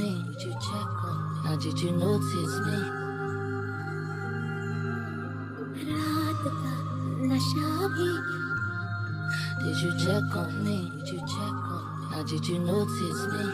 me? Did you check on me? How did you notice me? Did you check on me? Did you check on me? How did you notice me?